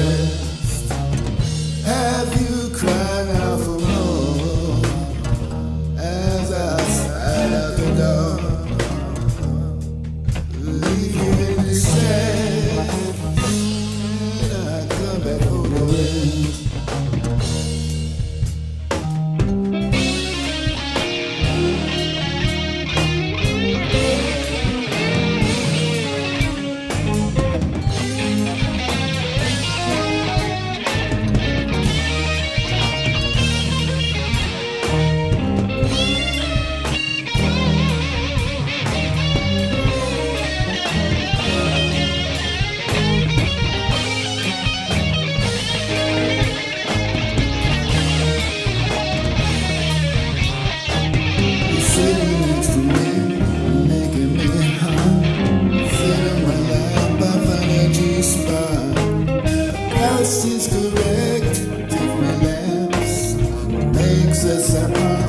head. Us a I'm